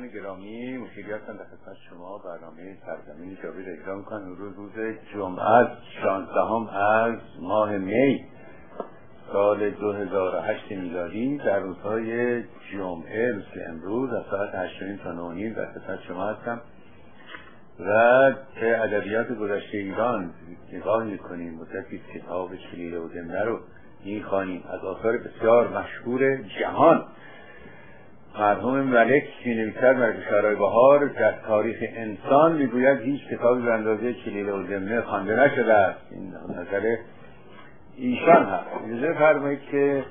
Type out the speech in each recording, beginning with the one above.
شنوندگان گرامی مشکلی هستم در خدمت شما برنامه سرزمین جاوید اجرا می‌کنم روز روز جمعه شانزدهم از ماه می سال 2008 میلادی در روزهای جمعه مثل امروز از ساعت 8 تا 9 در خدمت شما هستم و به ادبیات گذشته ایران نگاه می‌کنیم مدتی کتاب چلیل و زنده رو می‌خوانیم. از آثار بسیار مشهور جهان مرحوم ملک نویسد در شعرهای بهار در تاریخ انسان می‌گوید هیچ کتابی به اندازه کلیل و زمنه خوانده نشده است. این نظر ایشان هست. اجازه فرمایید که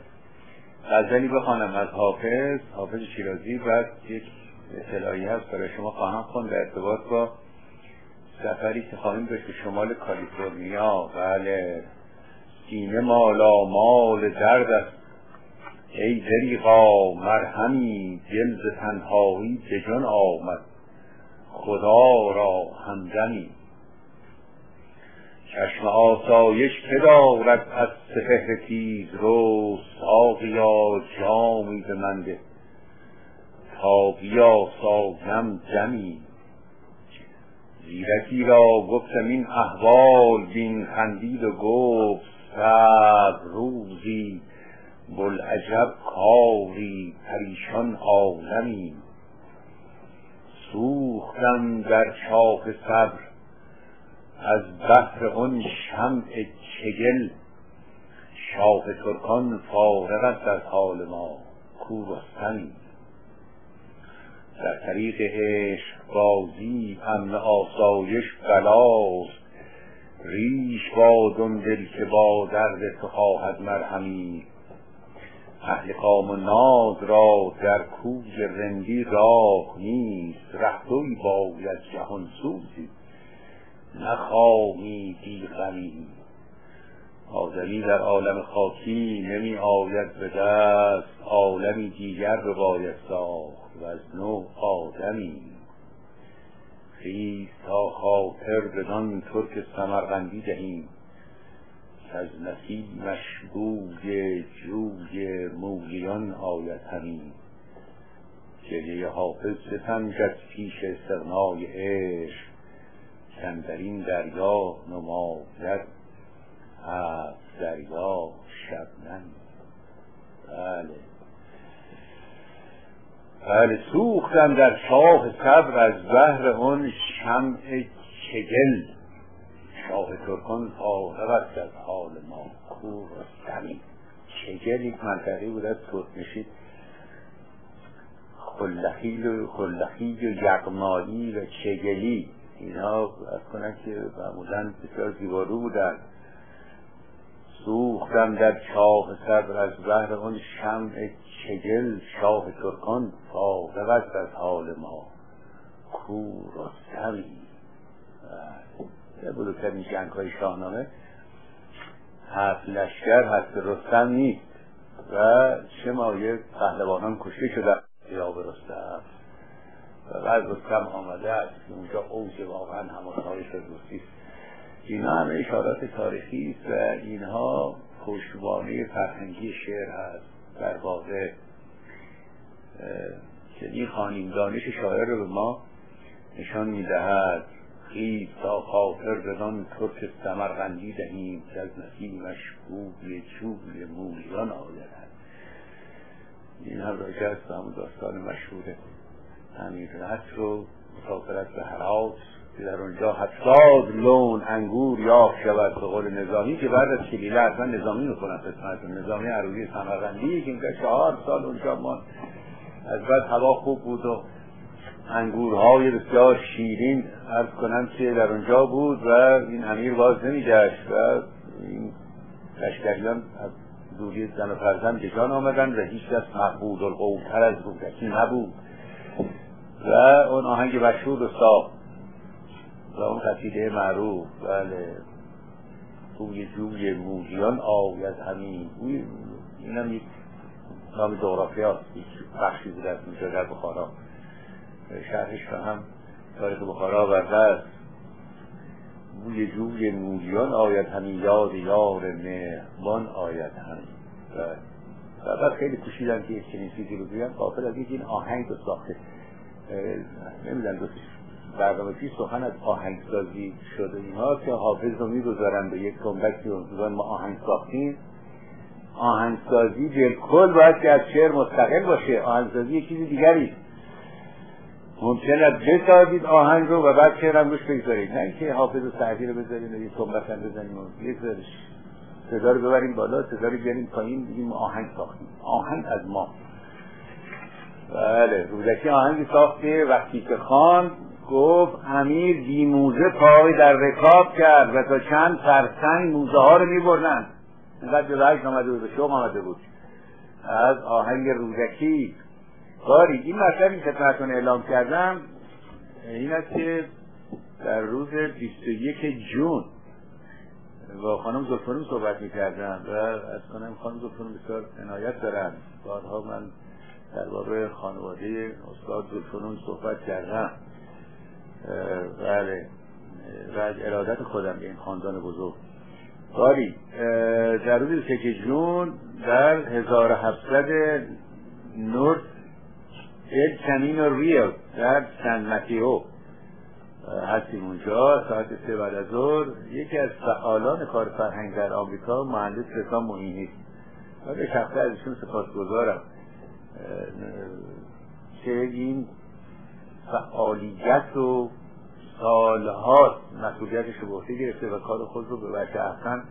غزلی بخوانم از حافظ حافظ شیرازی بعد یک اطلاعی هست برای شما خواهم خوند در ارتباط با سفری که خواهیم داشت به شمال کالیفرنیا. بله. سینه مالا مال درد است. ای دریغا مرهمی دل ز تنهایی به جان آمد. خدا را همدمی. چشم آسایش که دارد از سپهر تیز رو ساقیا جامی به منده تا بیا سازم دمی. زیرکی را گفتم این احوال بین خندید و گفت صبر روزی بلعجب کاری پریشان عالمی. سوختم در چاه صبر از بحر اون شمع چگل. شاه ترکان فارغ است از حال ما کوبستنی در طریق عشق بازی امن آسایش بلاست. ریش با دل که با درد تو خواهد مرهمی. اهل کام و ناز را در کوی رندی راه نیست رهروی باید جهان سوزی. نخواهی بی غمی. آدمی در عالم خاکی نمی آید به دست عالمی دیگر به باید ساخت و از نو آدمی. خیز تا خاطر بدان ترک سمرقندی دهیم. از نسیمش بوی جوی مولیان آید همین. گریه حافظ ستنجد پیش استغنای عشق. کندرین دریا نماید از دریا شبنم. بله. بله سوختم در شاه صبر از بهر اون شمع چگل. شاه ترکان فارغ از حال ما کور و سمی چگل یک منطقه بود از ترکمشید خلخیل و خلخیل و یقمایی و چگلی. اینا از کنن که معمولا بسیار زیبارو بودن. سوختم در چاه صبر از بهر اون شمع چگل شاه ترکان فارغ از حال ما کور و سمی بزرگترین جنگ های شاهنامه. هفت لشکر هفت رستم نیست. و چه مایه پهلوانان کشته شده یا رستم. و بعد رستم آمده است. اونجا اوج واقعا همانهایی شد. روسیست اینا همه اشارات تاریخی است و اینها پشتوانه فرهنگی شعر هست. در واقع که این خانیم دانش شاعر رو به ما نشان می‌دهد. خیز تا خاطر بدان ترک سمرغندی دهیم که از نسیمش بوی چوبی مولیان آید این هم راجع است به همون داستان مشهور امیر نصر و مسافرت به هرات که در اونجا هفتاد لون انگور یافت شود به قول نظامی که بعد از کلیله اصلا نظامی می‌کنن خدمتتون نظامی عروضی سمرغندی که چهار سال اونجا ما از بعد هوا خوب بود و انگورهای بسیار شیرین ارز کنم که در اونجا بود و این امیر باز نمیگشت و این لشکریان از دوری زن و فرزند به جان آمدن و هیچ کس محبود القوتر از رودکی نبود و اون آهنگ مشهور رو ساخت و اون قصیده معروف. بله. بوی جوی موجیان آید همین. این هم یک نام جغرافی هست بخشی بود از اونجا در بخارا. شهرش هم تاریخ بخارا آورده است. بوی جوی مولیان آید همین یاد یار مهربان آید همین و بعد خیلی کشیدن که یک چنین چیزی رو بگویم قافل از این آهنگ رو ساخته. نمیدن برنامه پیش سخن از آهنگسازی شده اینها که حافظ رو می‌گذارن به یک کمبکی و ما آهنگ ساختیم. آهنگسازی بالکل باید که از شعر مستقل باشه. آهنگسازی یک چیزی دیگری. ممکن است بسازید آهنگ رو و بعد شعر هم روش بگذارید. نه اینکه حافظ و سعدی رو و یک کمبک هم بزنیم و یک صدا رو ببریم بالا صدا رو بیاریم پایین بگیم آهنگ ساختیم. آهنگ از ما. بله رودکی آهنگی ساخته وقتی که خان گفت امیر بیموزه پای در رکاب کرد و تا چند فرسنگ موزه ها رو میبرنن اینقدر به آمده بود به شوق آمده بود. از آهنگ رودکی باری این مطلبی خدمتتون اعلام کردم این است که در روز 21 جون با خانم زلفانون صحبت می‌کردم و از کنم خانم زلفانون بسیار عنایت دارن. بارها من در باب خانواده استاد زلفانون صحبت کردم. بله. و از ارادت خودم به این خاندان بزرگ. باری در روز سکه جون در 1700 نورد ال کمین ریل در سن متیو هستیم اونجا ساعت سه بعد از ظهر. یکی از فعالان کار فرهنگ در آمریکا مهندس رسام معینی و به شخصه از ایشون سپاسگزارم. که این فعالیت و سالها مسئولیتش رو گرفته و کار خود رو به وجه احسن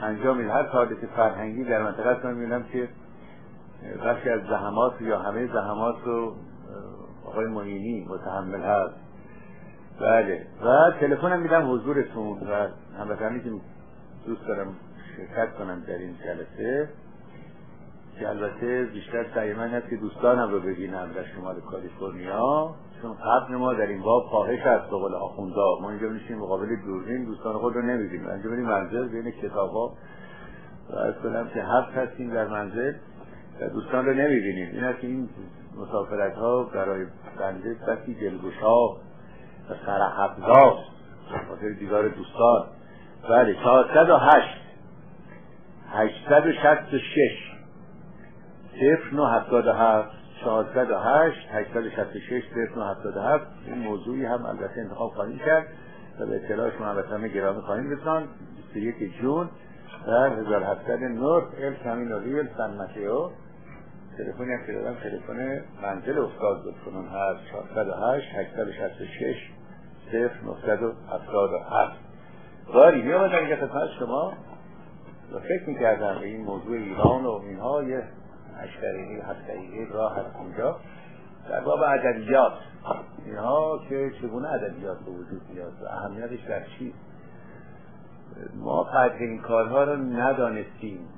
انجام میده. هر که فرهنگی در منطقه هستم می‌بینم که بخشی از زحمات یا همه زحمات رو آقای معینی متحمل هست. بله. و تلفن هم میدم حضورتون و هموطنی که دوست دارم شرکت کنم در این جلسه. که البته بیشتر سعی من هست که دوستانم رو ببینم در شمال کالیفرنیا. چون قبل ما در این باب خواهش است به قول آخوندا. ما اینجا میشیم مقابل دوربین دوستان خود رو نمی‌بینیم. اینجا بریم منزل بین کتابا و از کنم که هفت هستیم در منزل. دوستان رو نمی‌بینیم. این است این مسافرت ها برای بنده بسی دلگشا و سرحفظاست خاطر دیدار دوستان. بله 408 866 صفر نو هفتاد هفت. چهارصد و هشت. هشتصد شست صفر نو هفتاد هفت. این موضوعی هم البته انتخاب خواهیم کرد و به اطلاع شما هموطنان گرامی خواهیم رساند. یک جون در هزار نورت ال کامین ریل سن متیو تلفنی هم که دادم تلفن منزل استاد دکترون هست 408 866 0977 باری بیا من در اینجا خدمت شما. و فکر می‌کردم به این موضوع ایران و اینها یه هشت دقیقه هفت دقیقه راه هست اینجا. در باب ادبیات اینها که چگونه ادبیات به وجود میاد و اهمیتش در چی؟ ما قدر این کارها رو ندانستیم.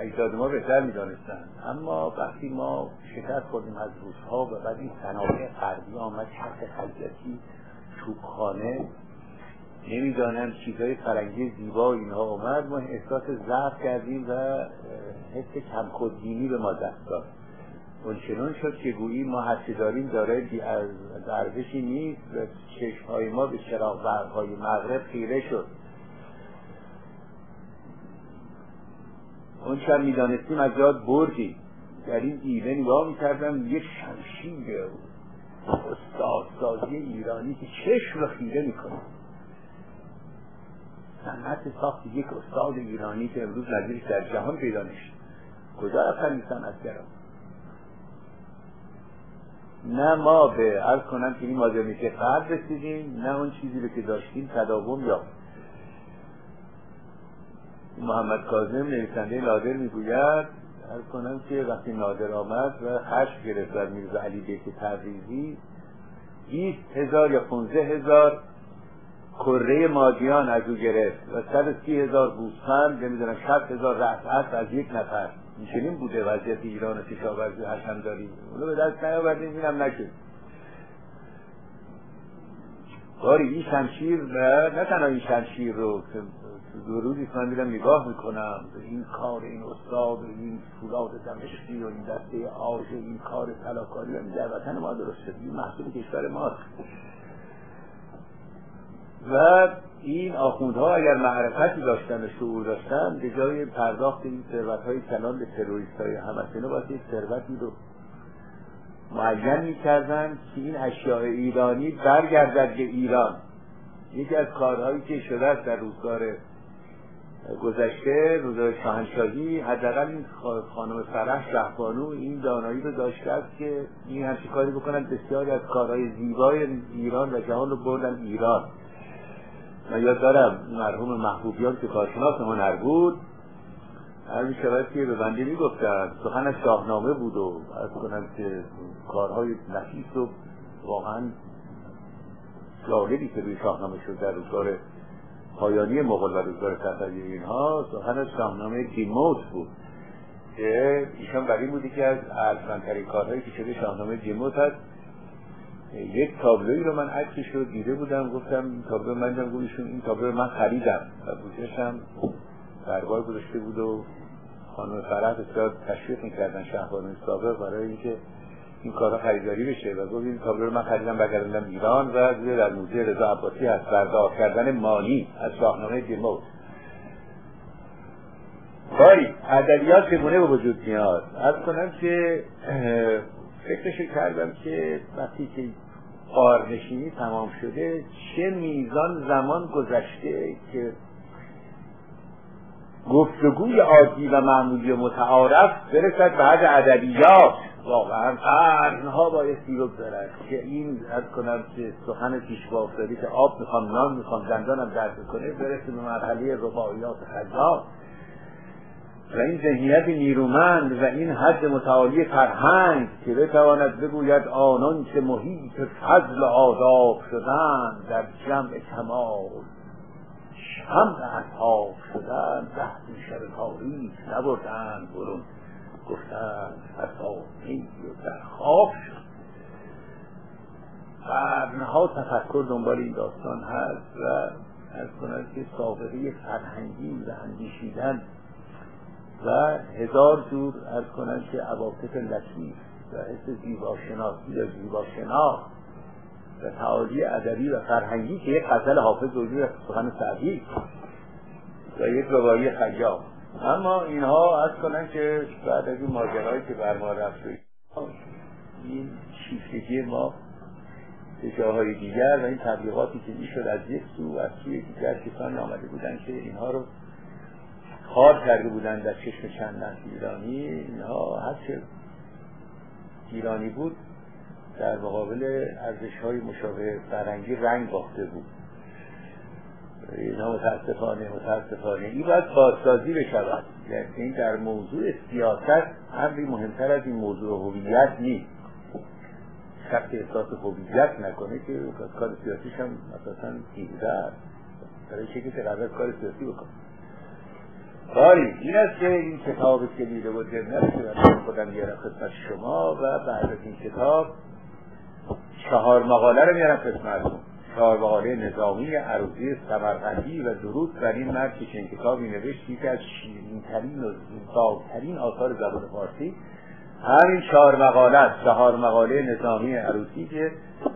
اجداد ما بهتر می‌دانستن. اما وقتی ما شکست خوردیم از روزها و بعد این صنایع غربی آمد شرط خلقتی توبخانه نمی‌دانم چیزهای فرنگی زیبا اینها آمد ما احساس ضعف کردیم و حس کم خودبینی به ما دست داد. اونچنان شد که گویی ما هرچه داریم دارای از ارزشی نیست و چشمهای ما به چراغ های مغرب خیره شد. اون چند می‌دانستیم از یاد بردیم در این ایوه نگاه می‌کردم یک شمشیر استادسازی ایرانی که چشم خیره می‌کنه. صنعت ساخت یک استاد ایرانی که امروز نظیرش در جهان پیدا نشد کجا رفتن این صنعتگران نه ما به عرض کنم که این مادرنیته قرد رسیدیم نه اون چیزی رو که داشتیم تداوم یافت. محمد کاظم نویسنده نادر می‌گوید هر کنم که وقتی نادر آمد و خشم گرفت در میرزا علی بیت تبریزی بیست هزار یا پونزه هزار کره مادیان از او گرفت و صد سی هزار گوسفند نمی‌دونم شد هزار رفعت از یک نفر. این بوده وضعیت ایران و کشاورزی و حکمداری اونو به دست نیاوردیم اینم نشد. باری این شمشیر نه تنها این شمشیر رو روزی من میرم نگاه می‌کنم این کار این استاد و این فولاد دمشقی و این دسته و این کار تلاکاری و در وطن ما درست شد این محصول کشور ماست. و این آخوندها اگر معرفتی داشتن و شعور داشتن به جای پرداخت این ثروت های کلان به تروریست های همسینه باید یک ثروتی رو معین می‌کردن که این اشیاء ایرانی برگردد به ایران. یکی از کارهایی که شده است در روزگار گذشته روزگار شاهنشاهی حداقل این خانم فرح شهبانو این دانایی رو داشته است که این همچی کاری بکنن. بسیاری از کارهای زیبای ایران و جهان رو بردن ایران. من یاد دارم مرحوم محبوبیان که کارشناس هنر بود. شود که به بنده می‌گفتن سخن از شاهنامه بود و از کنم که کارهای نفیس و واقعا جالبی که روی شاهنامه شد در روزگار پایانی مغول و روزگار صفوی اینها سخن شاهنامه دیموت بود که ایشان برای بودی که از ارزمندترین کارهایی که شده شاهنامه دیموت هست. یک تابلوی رو من عکسش رو دیده بودم گفتم این تابلو من گوشون این تابلو من خریدم. و بوشش هم دربار گذاشته بود و خانم فرح بسیار تشویق می‌کردن شهبانوی سابق برای اینکه این کارا خریداری بشه و گفت این تابلو رو من خریدم برگردوندم ایران و در موزه رضا عباسی هست. بردار کردن مانی از شاهنامه دیموت باری ادبیات چگونه به وجود میاد؟ از کنم که فکرش کردم که وقتی که قارنشینی تمام شده چه میزان زمان گذشته که گفتگوی عادی و معمولی و متعارف برسد به ادبیات. واقعا قرنها بایستی بگذارد که این از کنم که سخن پیش افتادی که آب می‌خوام نان می‌خوام دندانم درد کنه برسه به مرحله رباعیات خلاق و این ذهنیت نیرومند و این حد متعالی فرهنگ که بتواند بگوید آنان که محیط فضل آداب شدن در جمع کمال شمع اصحاب شدن ده شب تاریخ نبردن برون. گفتن اسامی و در خواب شد. قرنها تفکر دنبال این داستان هست و از کنند که سابقه فرهنگی و اندیشیدن و هزار جور از کنند که عواطف لطیف و حس زیباشناسی یا زیباشناس و تعالی ادبی و فرهنگی که یک غزل حافظ وجود از سخن سعدی و یک روایی خیام اما اینها از کنن که بعد از این ماجرایی که بر ما رفت این شیفتگی ما به جاهای دیگر و این تبلیغاتی که می‌شد از یک سو از سوی دیگر کسانی آمده بودن که اینها رو خار کرده بودن در چشم چند نسل ایرانی اینها هر ایرانی بود در مقابل ارزش های مشابه فرنگی رنگ باخته بود. اینا متاسفانه متاسفانه. این باید بازسازی بشود. یعنی این در موضوع سیاست امری مهمتر از این موضوع هویت نیست. شخص احساس هویت نکنه که کار سیاسیش هم اساسا دیده است. برای شکل که قبل کار سیاسی بکنه؟ باری این است که این کتاب که دیده بود که خودم بیارم خدمت شما و بعد از این کتاب چهار مقاله رو میارم خدمتتون مقاله نظامی عروضی سمرقندی و درود بر این مرد که چنین کتابی نوشت یکی از شیرینترین و زیباترین آثار زبان فارسی. همین چهار مقاله چهار مقاله نظامی عروسی که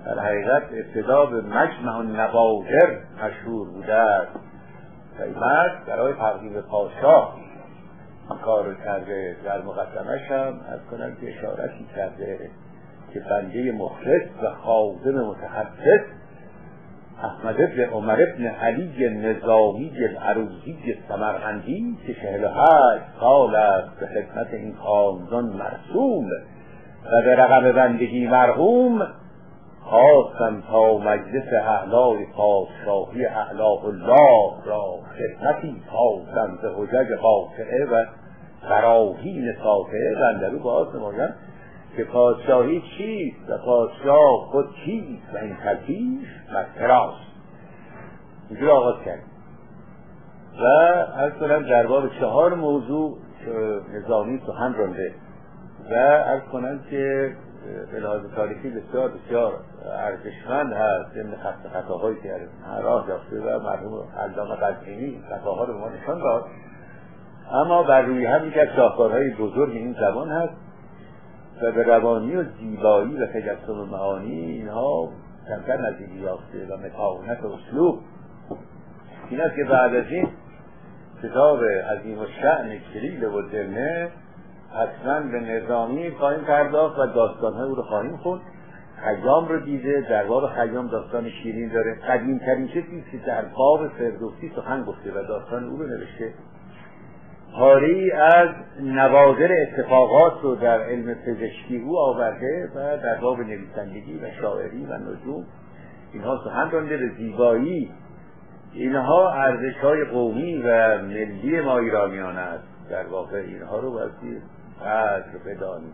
در حقیقت ابتدا به مجمع نبادر مشهور بوده است. مرد برای تقدیم پاشا کار کرده در مقدمش هم از کنم که اشارتی کرده که بنده مخلص و خادم متحدث احمد ابن عمر ابن علی نظامی العروضی سمرقندی که هشت سال است به خدمت این خاندان مرسوم و به رقم بندگی مرحوم خواستم تا مجلس اعلای پادشاهی اعلاه الله را خدمتی تازم به حجج قاطعه و براهین ساطعه بندرو باز نمایند که پادشاهی چیست و پادشاه خود چیست و این تلفیش مستراست اینجور آغاز کرد. و از کنم در باب چهار موضوع نظامی سخن رانده. و از کنم که به لحاظ تاریخی بسیار بسیار ارزشمند هست. ضمن خط خطاهایی که هر راه یافته و مرحوم علامه قدیمی خطاها رو به ما نشان داد. اما بر روی هم یکی از شاهکارهای بزرگ این زبان هست. و به روانی و زیبایی و تجسم معانی اینها کمتر نزدیکی یافته و متاونت و اسلوب. این است که بعد از این کتاب عظیم و شعن کلیل و دلنه حتما به نظامی خواهیم پرداخت و داستانهای او رو خواهیم خوند. خیام رو دیده در باب خیام داستان شیرین داره. قدیم ترین چیزی که در باب فردوسی سخن گفته و داستان او رو نوشته. پاری از نوادر اتفاقات رو در علم پزشکی او آورده و در باب نویسندگی و شاعری و نجوم اینها سخن رانده به زیبایی. اینها ارزش های قومی و ملی ما ایرانیان است. در واقع اینها رو باید قدر بدانیم.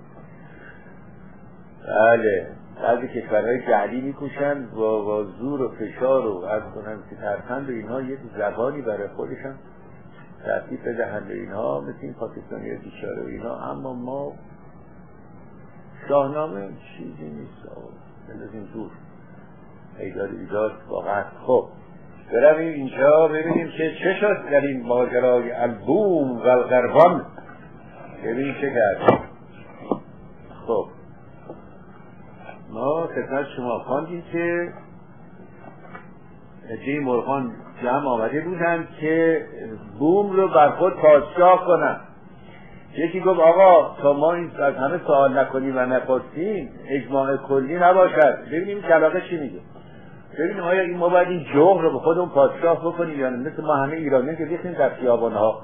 بله بعضی کشورهای جهلی میکوشند با, با زور و فشار و از کنند که ترفند و اینها یک زبانی برای خودشان. ترتیب بدهند و اینها مثل این پاکستانی بیچاره و اینها. اما ما شاهنامه چیزی نیست بندازیم دور. ایداد ایداد واقعا. خب برویم اینجا ببینیم که چه شد در این ماجرای البوم و الغربان ببینیم چه کرد. خب. ما خدمت شما خواندیم که عده مرغان جمع آمده بودند که بوم رو بر خود پادشاه کنند یکی گفت آقا تا ما این از همه سوال نکنیم و نپرسیم اجماع کلی نباشد. ببینیم کلاقه چی میگه. ببینیم آیا این ما باید این جغ رو به خودمون پادشاه بکنیم یا مثل ما همه ایرانی که ریختیم در خیابانها.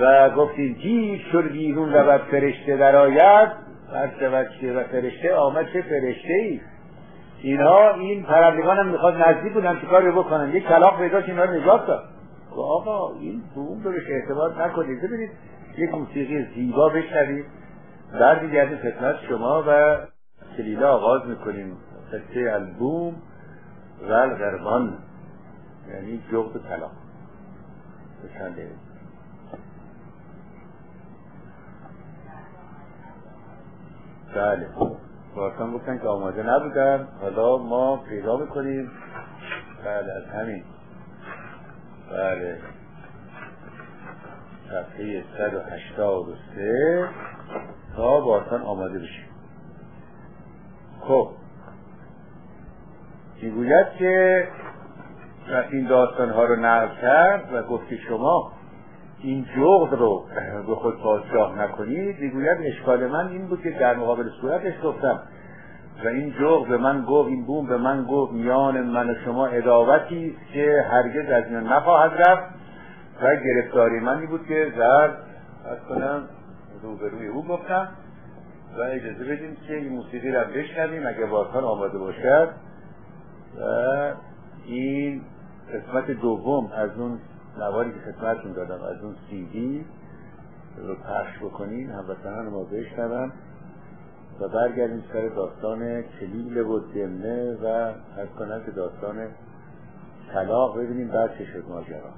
و گفتیم جیب شد بیرون رود فرشته در آید؟ هر شود و فرشته آمد چه فرشته ای اینها این پرندگان هم می‌خواد نزدیک بودن کاری بکنن. یک کلاق پیداش اینا رو نجات داد. آقا این بوم درش اعتماد نکنید. ببینید یک موسیقی زیبا بشنوید. برمیگردیم خدمت شما و کلیله آغاز می‌کنیم. قصه البوم و الغربان یعنی جغد طلاق. بسنده بله. بارکان گفتن که آماده نبودن. حالا ما پیدا می‌کنیم. بله از همین. بله. صفحه 183 تا بارکان آماده بشیم. خب. می‌گوید که وقتی این داستان ها رو نقل کرد و گفت که شما این جغد رو به خود پادشاه نکنید می‌گوید اشکال من این بود که در مقابل صورتش گفتم. و این جغد به من گفت این بوم به من گفت میان من و شما اداوتی که هرگز از میان نخواهد رفت. و گرفتاری من بود که زرد از کنم روبروی او گفتم. و اجازه بدیم که این موسیقی را بشنویم اگر واقعا آماده باشد. و این قسمت دوم از اون نواری که خدمتتون دادم از اون سی دی رو پخش بکنین هم هموطنان ما بشنون و برگردیم سر داستان کلیل و دمنه و از کنند که داستان طلاق ببینیم بعد چه شد ماجرا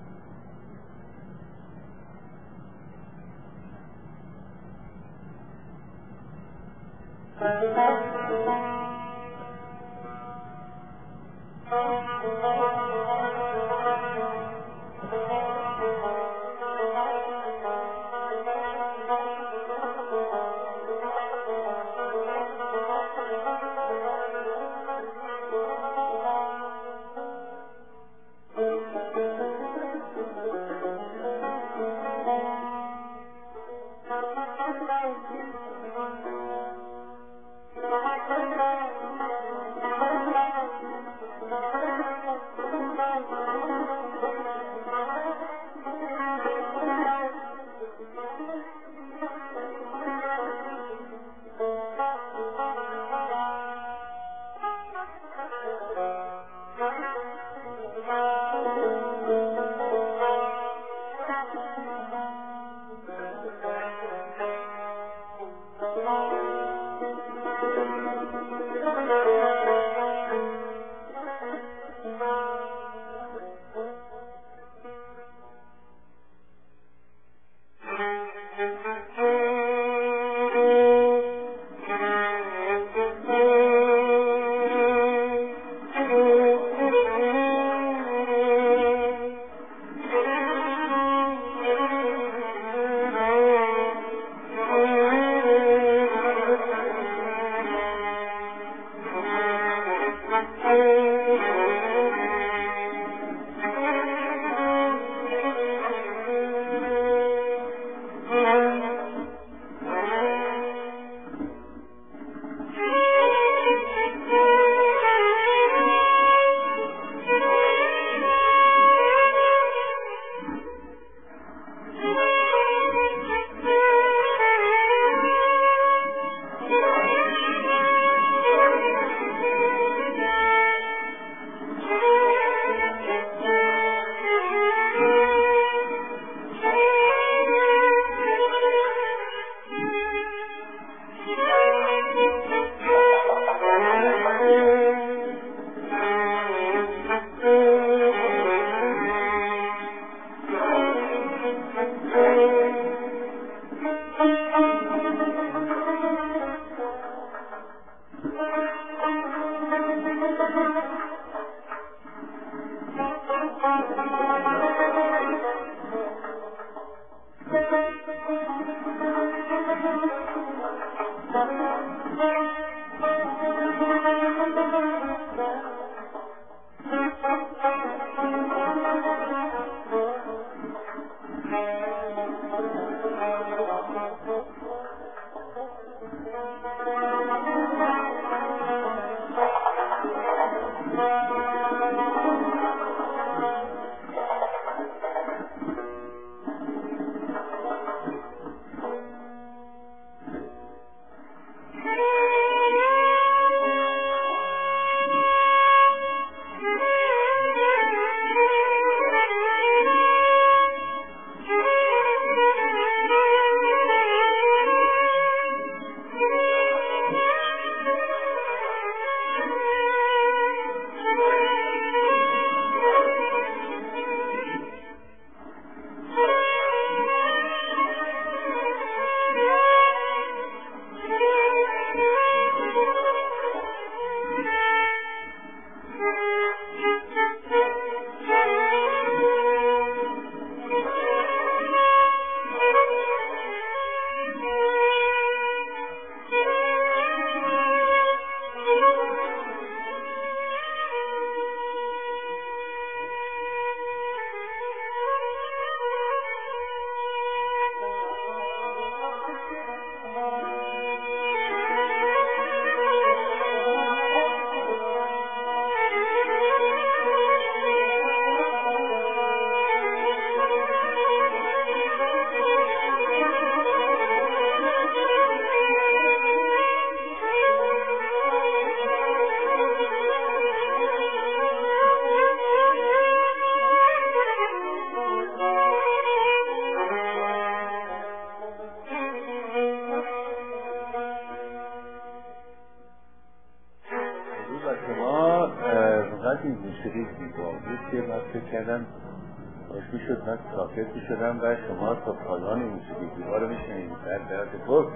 شد من ساکت شدم و شما تا پایان این دیوار رو میشنید در درد بکس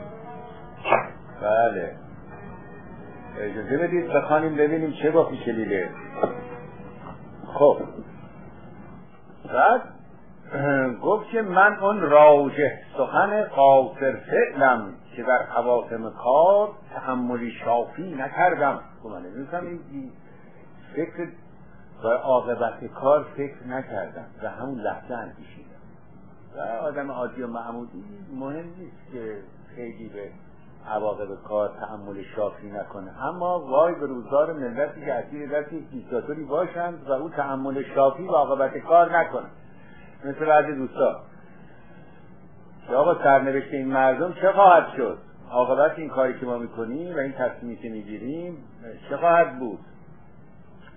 بله. اجازه بدید بخوانیم ببینیم چه با پیشلیله خب. بعد گفت که من اون راجه سخن قاصر فعلم که در حواتم کار تحملی شافی نکردم. خب من این فکر و عاقبت کار فکر نکردم و همون لحظه اندیشیدم. و آدم عادی و معمولی مهم نیست که خیلی به عواقب کار تحمل شافی نکنه. اما وای به روزگار ملتی که اسیر دست دیکتاتوری باشند و او تحمل شافی و عاقبت کار نکنه. مثل بعضی دوستا. آقا سرنوشت این مردم چه خواهد شد؟ عاقبت این کاری که ما می‌کنیم و این تصمیمی که می‌گیریم چه خواهد بود؟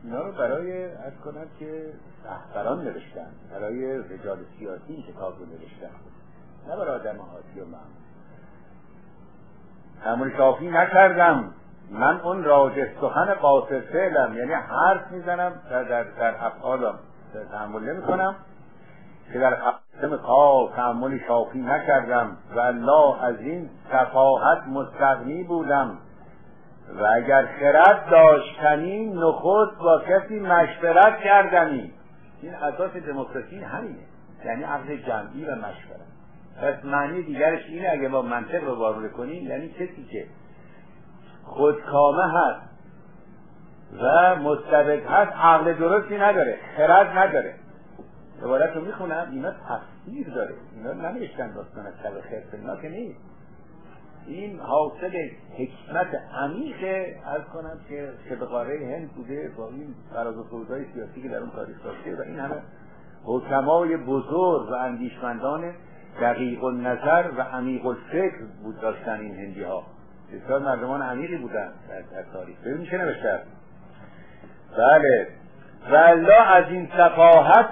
اینا رو برای از کنم که رهبران نوشتن. برای رجال سیاسی این کتاب رو نوشتن. نه برای آدم حاسی و من همون شافی نکردم. من اون راجع سخن قاصر فعلم یعنی حرف می‌زنم در در, در افعالم. تحمل نمی کنم که در قسم کار تحمل شافی نکردم. و الله از این صفاحت مستغنی بودم. و اگر خرد داشتنی نخست با کسی مشورت کردنی. این اساس دموکراسی همینه. یعنی عقل جمعی و مشورت. پس معنی دیگرش اینه اگه با منطق رو وارد کنیم یعنی کسی که خودکامه هست و مستبد هست عقل درستی نداره خرد نداره. عبارت رو می‌خونم اینا تفسیر داره. اینا ننوشتن داستان از خیر که نیست. این حاصل حکمت عمیق از کنم که شبقاره هند بوده با این فراز و فرودهای سیاسی که در اون تاریخ داشته و این همه حکمای بزرگ و اندیشمندان دقیق النظر و عمیق الفکر بود داشتن این هندی ها بسیار مردمان عمیقی بودن در, تاریخ. ببین چه نوشته. بله. و الله از این صفاحت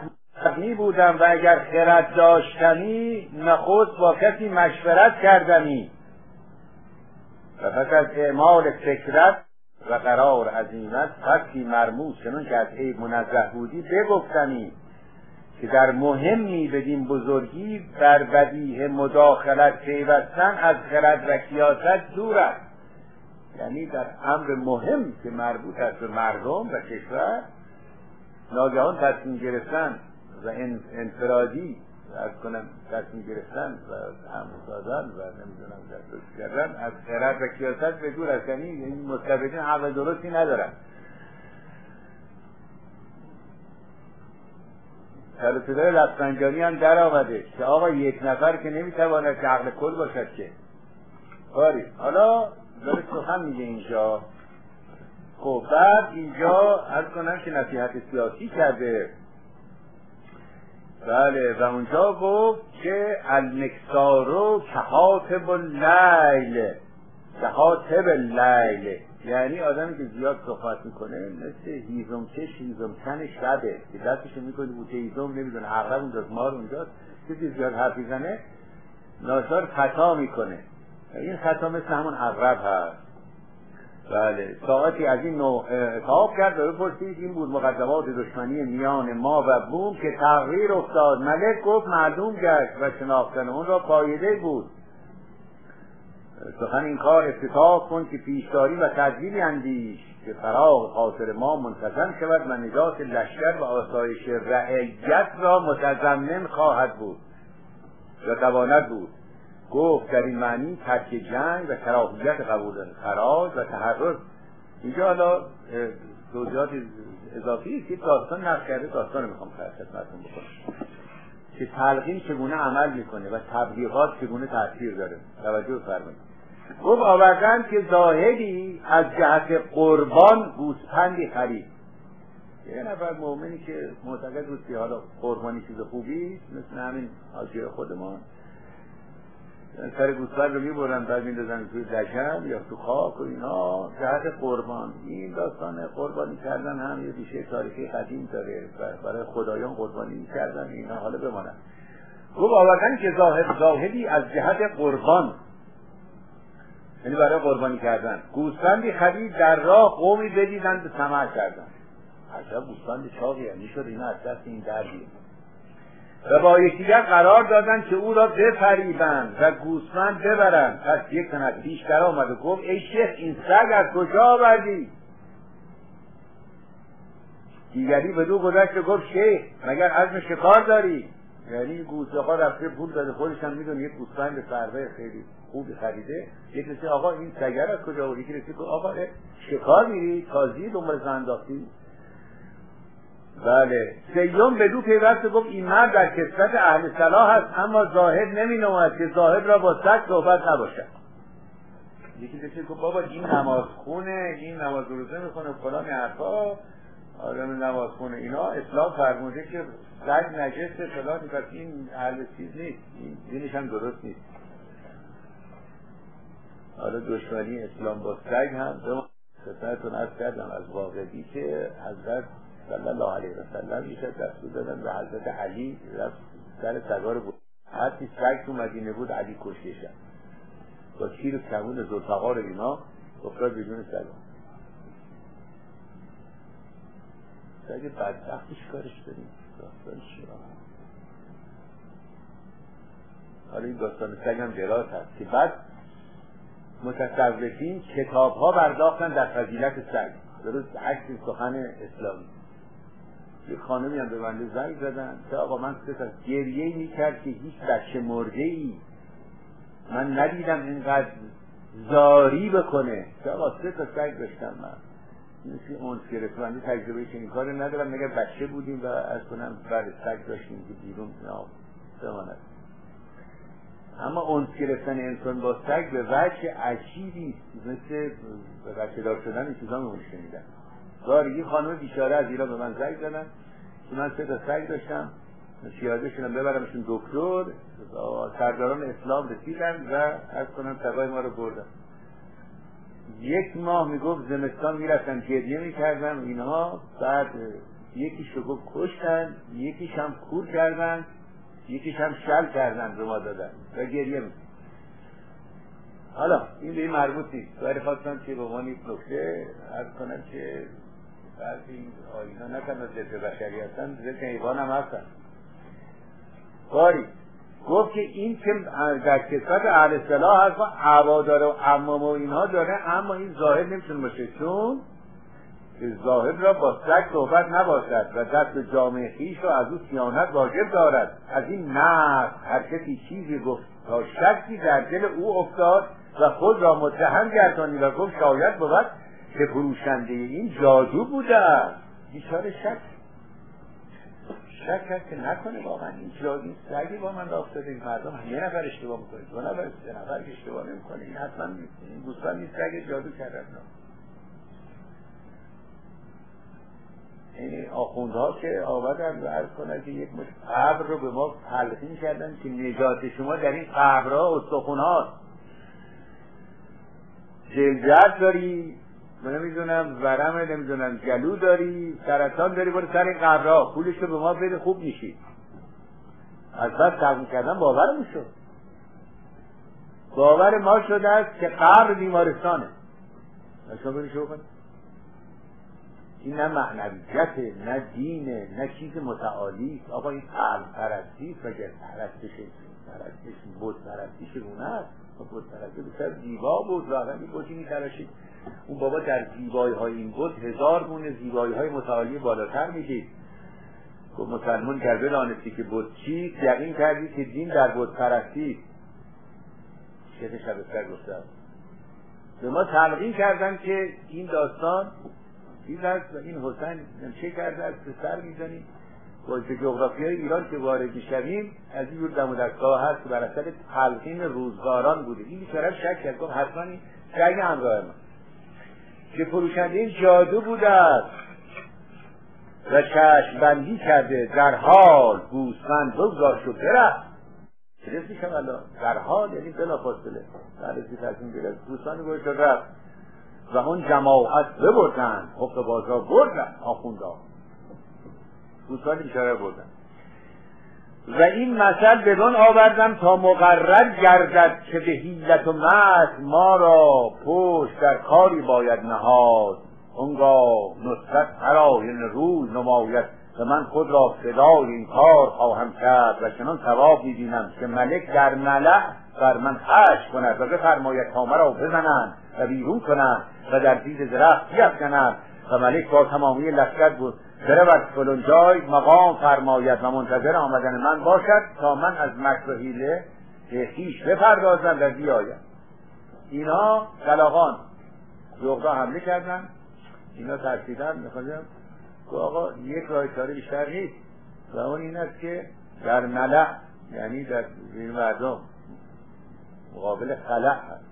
می بودم و اگر خرد داشتنی نخست با کسی مشورت کردمی. و پس از اعمال فکرت و قرار عظیمت فکی مرموز چنون که از عیب منزه بودی بگفتنی که در مهمی بدین بزرگی بر بدیه مداخلت پیوستن از خرد و کیاست دور است. یعنی در امر مهم که مربوط است به مردم و کشور ناگهان تصمیم گرفتن و انفرادی از کنم تصمیم گرفتن و هم دادن و نمی‌دونم دسترسی کردن. از خرد و کیاست به دور است. یعنی این مستبدین عقل درستی ندارن. سر صدای لفظنجانی هم در آمده که آقا یک نفر که نمی‌تواند که عقل کل باشد که. باری. حالا داره سخن میگه اینجا. خب بعد اینجا از کنم که نصیحت سیاسی کرده. بله و اونجا گفت که المکسارو کهاتب اللیل. کهاتب اللیل. یعنی آدمی که زیاد صحبت می‌کنه مثل هیزم چش هیزم تن شبه. که دستش می‌کنه بوته هیزم نمی‌دونه عقرب اونجاست مار اونجاست. کسی زیاد حرف می‌زنه ناچار خطا می‌کنه. این خطا مثل همون عقرب هست. بله. ساعتی از این نوع اتحاب کرد و بپرسید این بود مقدمات دشمنی میان ما و بوم که تغییر افتاد. ملک گفت معلوم گشت و شناختن اون را پایده بود. سخن این کار افتتاح کن که پیشداری و تدبیری اندیش که فراغ خاطر ما منتظم شود و نجات لشکر و آسایش رعیت را متضمن خواهد بود. و تواند بود. گفت در این معنی ترک جنگ و کراهیت قبول خراج و تحرر اینجا حالا توضیحات اضافی که داستان نقل کرده داستان رو می‌خوام خدمتتون بکنم. که تلقین چگونه عمل می‌کنه و تبلیغات چگونه تاثیر داره. توجه فرمایید گفت آوردن که زاهدی از جهت قربان گوسپندی خرید. یه نفر مؤمنی که معتقد بود که حالا قربانی چیز خوبی مثل همین حاجی خودمان سر گوسفند رو می‌برن بعد میندازن توی دشم یا تو خاک و اینا. جهت قربان. این داستان قربانی کردن هم یه ریشه تاریخی قدیم داره. برای خدایان قربانی کردن اینا حالا بمانن. گفت آوردن که زاهد زاهدی از جهت قربان. یعنی برای قربانی کردن. گوسفندی خرید در راه قومی بدیدن به طمع کردن. عجب گوسفند چاقی یعنی شد اینا از دست این دردی و با یکدیگر قرار دادن که او را بفریبند و گوسفند ببرند. پس یک تن از پیشتر آمد و گفت ای شیخ این سگ از کجا آوردی؟ دیگری به دو گذشت و گفت شیخ مگر عزم شکار داری؟ یعنی گوسه ها رفته پول داده خودش هم می‌دونه یک گوسفند فربه خیلی خوبی خریده. یک کسی آقا این سگر از کجا آوردی؟ که گفت آقا شکار میری؟ تازی دنبال انداختی؟ بله. سیوم به دو پیوست گفت این مرد در کسرت اهل صلاح هست اما زاهد نمی نماید که زاهد را با سگ صحبت نباشد. یکی کسی گفت بابا این نماز خونه این نماز روزه می‌کنه فلان حرفا. آدم نماز خونه اینا اسلام فرموده که سگ نجسه فلان پس این اهل چیز نیست این دینش هم درست نیست. حالا دشمنی اسلام با سگ هم خدمتتون از کردم از واقعی که حضرت صلی الله علیه و سلم یه دستور دادن به حضرت علی رفت سر سگار بود. هرچی سگ تو مدینه بود علی کشته با تیر و کمون زلفقار اینا افتاد بدون سگ سگ بدبختش کارش داریم داستان چیه؟ حالا این داستان سگ هم دراز هست که بعد متصوفین کتاب ها برداختن در فضیلت سگ درست عکس سخن اسلامی. یه خانمی هم به بنده زنگ زدن. که آقا من سه گریه می‌کرد که هیچ بچه مرده ای. من ندیدم اینقدر زاری بکنه. که آقا سه تا سگ داشتم من. مثل اونس گرفت. من تجربه چنین کاری ندارم. مگر بچه بودیم و از کنم بر سگ داشتیم که بیرون بماند. اما اونس گرفتن انسان با سگ به وجه عجیبی مثل به بچه دار شدن چیزا میمون گاری این خانم بیچاره از ایران به من زنگ زدن. که من سه تا سگ داشتم. پیاده شدم ببرمشون دکتر. سرداران اسلام رسیدن و از کنم سگای ما رو بردن. یک ماه می‌گفت زمستان می‌رفتن گریه می‌کردن اینها. بعد یکیش رو گفت کشتن یکیش هم کور کردن یکیش هم شل کردن به ما دادن. و گریه میکن حالا این به این مربوط نیست. خواستم که به عنوان یک نکته کنم که بعضی آینا نه تنها ضد بشری هستن ضد حیوان هم هستن. باری گفت که این که در کسرت اهل صلاح هست و داره و امام و اینها داره اما این ظاهر نمی‌تونه باشه. چون زاهد را با سگ صحبت نباشد و دست جامعه خیش را از او سیانت واجب دارد. از این نه هر کسی چیزی گفت تا شکی در دل او افتاد و خود را متهم گردانی و گفت شاید بود که فروشنده این جادو بوده. بیچاره شک. شک هست که نکنه واقعا. این جادو سگی با من راه این مردم یه نفر اشتباه می‌کنه. دو نفر سه نفر اشتباه نمی‌کنه. این حتما این دوستان این سگ جادو کردن این آخوندها که آمدن و عرض کنن که یک قبر رو به ما تلقین کردن که نجات شما در این قبرها استخون هاست جلجت داری؟ من نمی‌دونم ورم نمی‌دونم گلو داری؟ سرطان داری؟ برو سر این قبرها پولش رو به ما بده خوب میشی. از بس تقیم کردن باورمون شد باور ما شده است که قبر بیمارستانه. شما بینی شو این نه معنویت نه دینه نه چیز متعالی آقا این قلب پرستی و پرستش پرستش بود پرستی چگونه است؟ بود پرستی بسر زیبا بود واقعا این بودی میتراشید. اون بابا در زیبایی های این بود هزار گونه زیبایی های متعالی بالاتر می‌دید گفت مسلمون گر بدانستی که بود چی یقین کردی که دین در بود پرستی. شیخ شبستر گفتم. به ما تلقین کردن که این داستان چیز هست و این حسین چه کرده است؟ به سر می‌زنیم با جغرافی های ایران که وارد می‌شویم از این دم و دستگاه هست که بر اثر تلقین روزگاران بوده. این بیچاره شک کرد. گفت حتما این شک همراه ما. که فروشنده جادو بوده است و چشم بندی کرده در حال گوسفند بگذار شد برفت. رسیدم میشم الان در حال یعنی بلا فاصله بعد از تصمیم گرفت. گوسفند گوش رفت. و اون جماعت ببردن. حق بازار بردن. آخوندا دوستان بیچاره بردن. و این مثل بدون آوردم تا مقرر گردد که به حیلت و مت ما را پشت در کاری باید نهاد. اونگاه نصرت هراین روی نماید و من خود را فدای این کار خواهم کرد و چنان ثواب می‌بینم که ملک در ملع بر من خش کند و بفرماید تا مرا بزنند و بیرون کنند و در زیر درخت بیفکنند. و ملک با تمامی لشکر برود فلان جای مقام فرماید و منتظر آمدن من باشد تا من از مکر و حیله خویش بپردازم و بیایم. اینا کلاغان زغدا حمله کردن. اینا ترسیدن. می‌خواستم که آقا یک راه چاره بیشتر نیست. و اون این است که در ملع یعنی در زیر مردم مقابل خلع هست.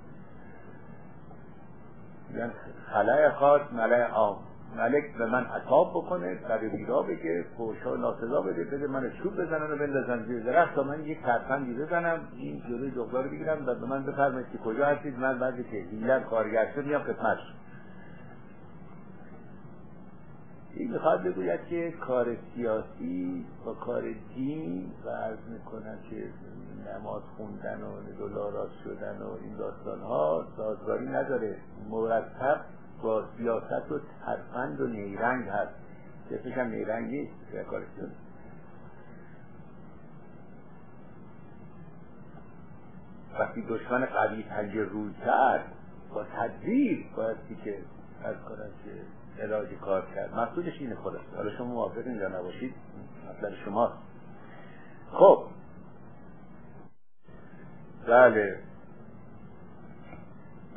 یعنی خلع خاص ملع عام. ملک به من عطاب بکنه سر بیرا بگه فوشا ناسزا بده بده من چوب بزنن و بندازن زیر درخت تا من یک ترفندی بزنم. این جلوی دختر رو بگیرم و به من بفرمایید که کجا هستید. من بعد که هیلر کارگر شد میام خدمت. این می‌خواد بگوید که کار سیاسی و کار دین و می‌کنن که نماز خوندن و دلارات شدن و این داستان ها سازگاری نداره. مرتب با سیاست و ترفند و نیرنگ هست. اسمش هم نیرنگی کار سیاسی وقتی دشمن قوی پنجه روی کرد با تدبیر بایستی که از کنن که علاج کار کرد. مقصودش اینه خلاص حالا شما موافق اینجا نباشید؟ مطلب شماست. خب. بله.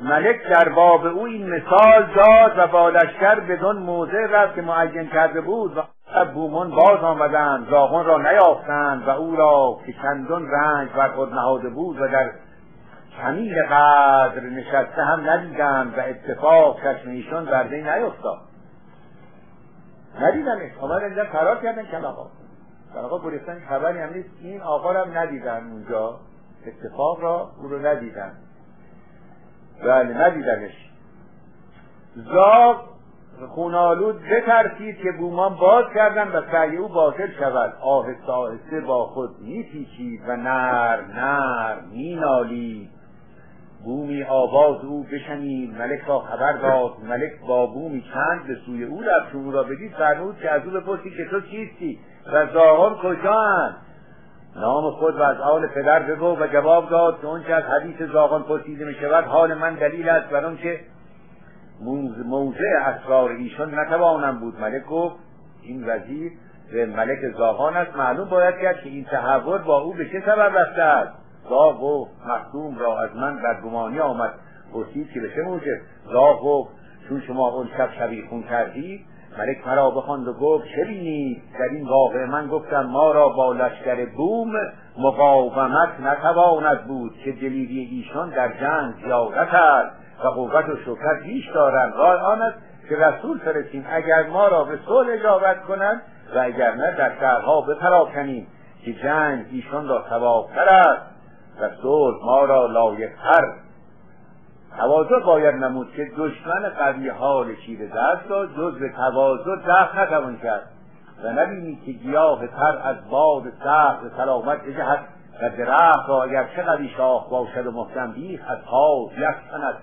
ملک در باب او این مثال داد و با لشکر بدون موضع رفت که معین کرده بود و بومون باز آمدند زاغون را نیافتند و او را که چندون رنج بر خود نهاده بود و در کمین قدر نشسته هم ندیدند و اتفاق چشم ایشان بر وی نیفتاد ندیدنش آمد اینجا فرار کردن کلاغا. کلاغا گریختن خبری هم نیست. این آقا را هم اونجا. اتفاق را او رو ندیدن. بله ندیدنش زاغ خونالود بترسید که بومان باز کردن و سعی او باطل شود. آهسته آهسته با خود میپیچید و نر نر مینالید. بومی آواز او بشنید. ملک را خبر داد. ملک با بومی چند به سوی او رفت او را بدید فرمود که از او بپرسی که تو چیستی و زاغان کجااند نام خود و از حال پدر بگو و جواب داد که اونچه از حدیث زاغان پرسیده می شود حال من دلیل است بر که موضع اسرار ایشان نتوانم بود. ملک گفت این وزیر به ملک زاغان است. معلوم باید کرد که این تحول با او به چه سبب رفته است. زاغ گفت مخدوم را از من بدگمانی آمد. پرسید که به چه موجب؟ زاغ گفت چون شما اون شب شبیخون کردید ملک مرا بخواند و گفت چه بینید در این واقع من گفتم ما را با لشکر بوم مقاومت نتواند بود که دلیری ایشان در جنگ زیادت است و قوت و شکر بیش دارند. راه آن است که رسول فرستیم. اگر ما را به صلح اجابت کنند و اگر نه در شهرها بپراکنیم که جنگ ایشان را ثوابتر است و صلح ما را لایقتر تواضع باید نمود که دشمن قوی حال چیره دست را جز به تواضع دست نتوان کرد. و نبینید که گیاه تر از باد سخت سلامت بجهد و درخت را اگر چه قوی شاخ باشد و محکم بیخ از پا یکسند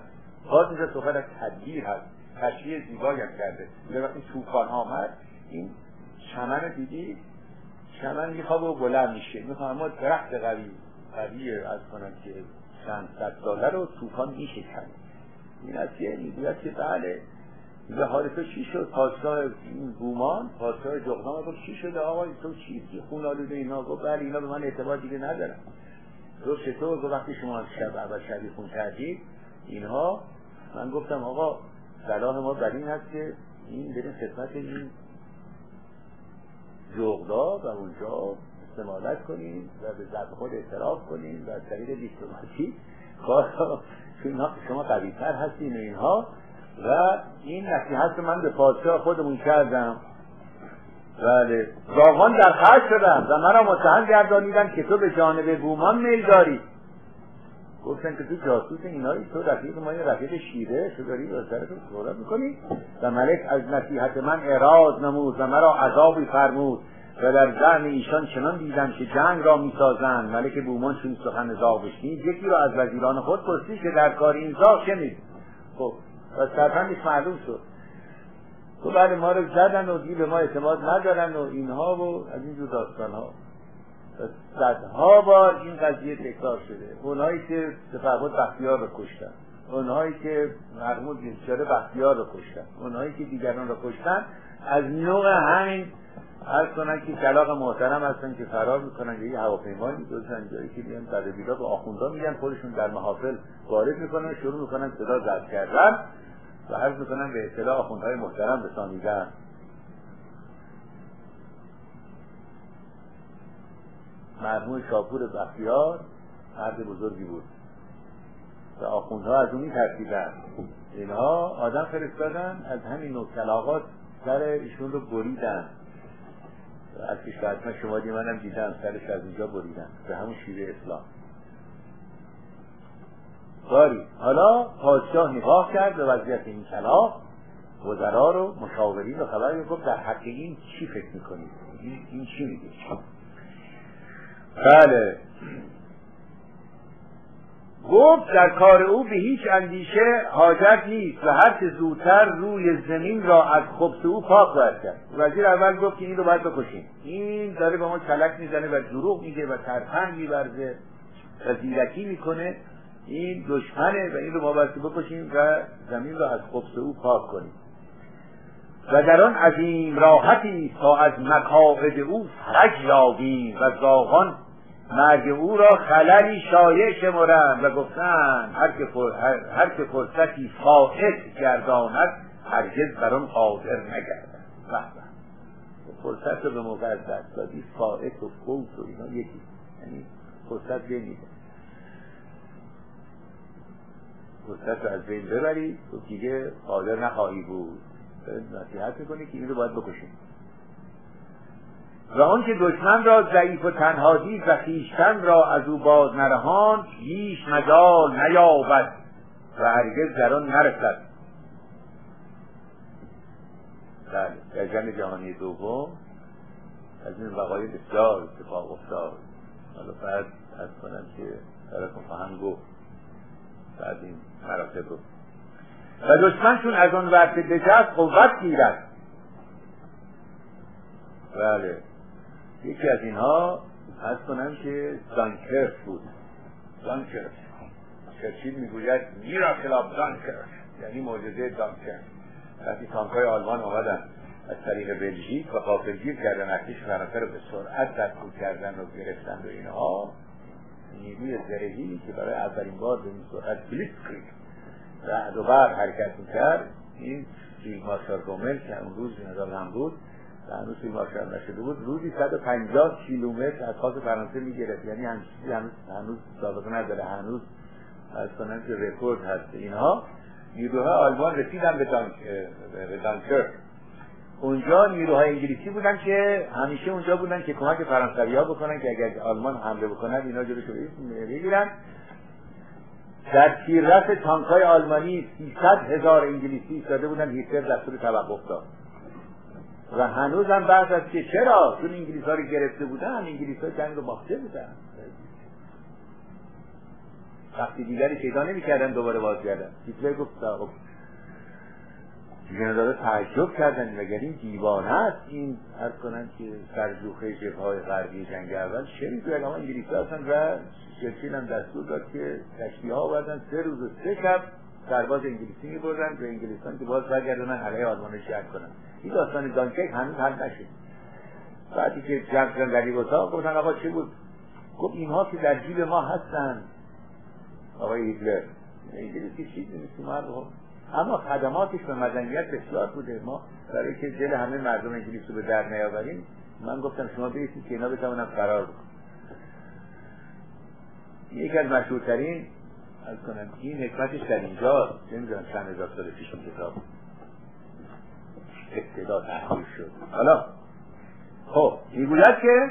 باز اینجا صحبت از تدبیر هست. تشریح زیبایی هم کرده وقتی طوفان آمد این چمن دیدی؟ چمن می‌خواد و بلند میشه. می‌خوام ما درخت قوی قوی از کنم که چند صد ساله رو طوفان میشکن این از یه می‌گوید که بله به حال تو چی شد؟ پادشاه بومان پادشاه جغنان گفت چی شده آقا؟ تو چی؟ خون آلوده اینا؟ گفت بله اینا به من اعتبار دیگه ندارن. تو چطور؟ گفت وقتی شما شب اول شبی خون کردید اینها من گفتم آقا صلاح ما بر این هست که این بریم خدمت این جغدا و اونجا استمالت کنیم و به ضرب خود اعتراف کنیم و از طریق دیپلماسی شما قویتر هستین و اینها. و این نصیحت من به پادشاه خودمون کردم. بله. زاغان در خرج شدن و مرا متهم گردانیدن که تو به جانب بومان میل داری. گفتن که تو جاسوس اینایی تو رفیق ما یه رفیق شیره تو داری به سرتو صحبت می‌کنی. و ملک از نصیحت من اعراض نمود و مرا عذابی فرمود. و در ذهن ایشان چنان دیدم که جنگ را می‌سازند. ملک بومان چون سخن زاغ بشنید یکی را از وزیران خود پرسید که در کار این زاغ چه خب و سرفندش معلوم شد. تو بله ما رو زدن و دیگه به ما اعتماد ندارن و اینها و از اینجور داستان ها صدها بار این قضیه تکرار شده. اونهایی که سفرباد بختیار رو کشتن. اونهایی که مرمود بیچاره بختیار رو کشتن. اونهایی که دیگران رو کشتن. از نوع همین هر کنن که کلاق محترم هستن که فرار می‌کنن یه هواپیما میدوزن جایی که میان بعد بیدا به آخوندا میگن خودشون در محافل وارد می‌کنن شروع می‌کنن صدا زد کردن و عرض می‌کنن به اطلاع آخوندهای محترم رسانیدن. مرموم شاپور بختیار مرد بزرگی بود و آخوندها از اون میترسیدن اینها آدم فرستادن از همین نوع کلاغات سر ایشون رو بریدن. از شما دی منم دیدم سرش از اینجا بریدن به همون شیوه اسلام. باری. حالا پادشاه نگاه کرد به وضعیت این کلاغ وزرا رو مشاورین رو خبر گفت در حق این چی فکر می‌کنید؟ این, این چی میگه؟ بله. گفت در کار او به هیچ اندیشه حاجت نیست و هر که زودتر روی زمین را از خبس او پاک باید کرد. وزیر اول گفت که این رو باید بکشیم. این داره به ما کلک می‌زنه و دروغ میگه و ترفند میورزه. و زیرکی می‌کنه. این دشمنه و این رو ما باید بکشیم و زمین را از خبس او پاک کنیم. و در آن عظیم راحتی تا از مکاهد او فرج یابیم و زاغان مرگ او را خللی شایع شمرند و گفتند هر که, هر, هر که فرصتی فائت گرداند هرگز بر آن قادر نگردد. فرصت رو به موقع از دست دادی فائت و فوت و اینا یکی. یعنی فرصت بمیده فرصت رو از بین ببری تو دیگه قادر نخواهی بود. نصیحت می‌کنی که این رو باید بکشیم. و آن که دشمن را ضعیف و تنها دید و خویشتن را از او باز نرهان هیچ مجال نیابد و هرگز در آن نرسد. بله در جنگ جهانی دوم از این وقایع بسیار اتفاق افتاد. حالا بعد از کنم که براتون خواهم گفت. بعد این مراتب رو. و دشمن چون از آن ورد بجست قوت گیرد بله. یکی از اینها از کنم که دانکرف بود. دانکرف چرچیل می‌گوید میراکل آف دانکرف یعنی معجزه دانکرف وقتی تانکای آلمان آمدن از طریق بلژیک و غافلگیر کردن ارتش فرانسه رو به سرعت دستگیر کردن و گرفتن و اینها نیروی زرهی که برای اولین بار به این سرعت Blitzkrieg رعد و برق حرکت می‌کرد. این field marshal رومل که اون روز نظام هم بود هنوز field marshal نشده بود. روزی 150 کیلومتر از خاک فرانسه می‌گرفت. یعنی هنوز هنوز سابقه نداره. هنوز از کنن که رکورد هست. اینها نیروهای آلمان رسیدن به دانکرک اونجا نیروهای انگلیسی بودن که همیشه اونجا بودن که کمک فرانسوی ها بکنن که اگر آلمان حمله بکنن اینا جلوشو بگیرن. در تیررس تانکای آلمانی 300 هزار انگلیسی ایستاده بودن. هیتلر دستور توقف داد. و هنوز هم بحث است که چرا؟ چون انگلیس ها رو گرفته بودن انگلیس ها جنگ رو باخته بودن. وقتی دیگری پیدا نمی‌کردن دوباره باز کردن هیتلر گفت جنرال تعجب کردن مگر این دیوانه است این هر کنن که سرجوخه جبه های غربی جنگ اول. چه می‌گوید اما انگلیس هستن و چرچیل هم دستور داد که کشتی ها آوردن. سه روز و سه شب سرباز انگلیسی می بردن به انگلیسان که باز برگردونن علیه آلمان جنگ کنن. این داستان دانکرک هنوز حل نشد بعدی که جمع شدن در لیبوتا گفتن آقا چه بود؟ گفت اینها که در جیب ما هستن. آقای هیتلر انگلیسی چیزی نیست اما خدماتش به مدنیت بسیار بوده. ما برای که دل همه مردم انگلیس رو به در نیاوریم من گفتم شما بیستید که اینا بتوانم قرار بکنم یکی از مشهورترین از کنم این حکمتش در اینجا نمی‌دونم چند هزار سال پیش این کتاب ابتدا تحقیل شد. حالا خب می‌گوید که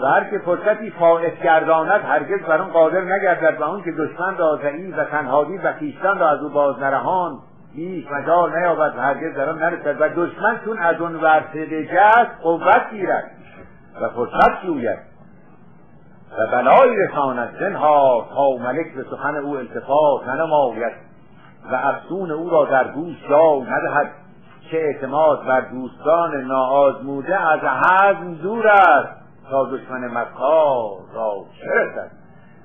و هر که فرصتی فائت گرداند هرگز بر اون قادر نگردد و اون که دشمن را ضعیف و تنهایی و خویشتن را از او باز نرهان هیچ مجال نیابد و هرگز در آن نرسد و دشمن چون از اون ورسده جست قوت گیرد و فرصت جوید و بلایی رساند. زنها تا ملک به سخن او التفات ننماید و افسون او را در گوش جای ندهد. که اعتماد بر دوستان ناآزموده از حزم دور است تا دشمن مکار را چه رسد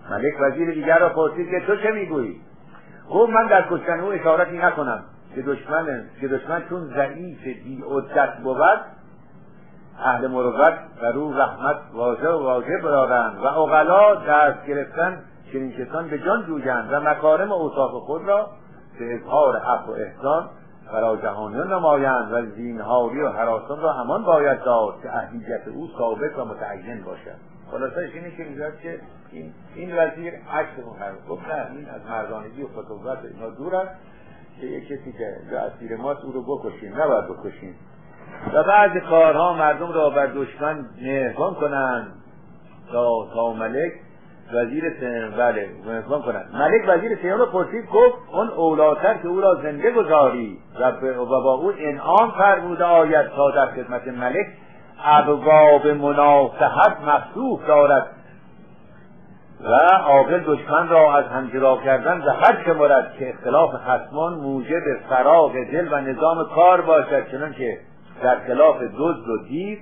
ملک وزیر دیگر را پرسید که تو چه می‌گویی؟ گفت من در کشتن او اشارتی نکنم. که دشمن که دشمن چون ضعیف بی عدت بود اهل مروت و رو رحمت واجه و واجه برارند و اغلا دست گرفتن چنین کسان به جان جویند و مکارم اوصاف خود را به اظهار حق و احسان برای جهانیان نمایند و زینهاری و حراسان را همان باید داد که اهلیت او ثابت و متعین باشد. خلاصه اینه که می‌گوید که این این وزیر عکس اون گفت این از مردانگی و خطوبت اینا دور است که یک کسی که یا اسیر ماست او رو بکشیم نباید بکشیم. و بعض کارها مردم را بر دشمن مهربان کنند. تا تا ملک وزیر سیان بله مهربان کنند ملک وزیر سیان رو پرسید گفت اون اولاتر که او را زنده گذاری و با او انعام فرموده آید تا در خدمت ملک. ابواب مناصحت مفتوح دارد و عاقل دشمن را از همجرا کردن به هر که مرد که اختلاف خصمان موجب فراغ دل و نظام کار باشد چنان که در خلاف دزد و دیو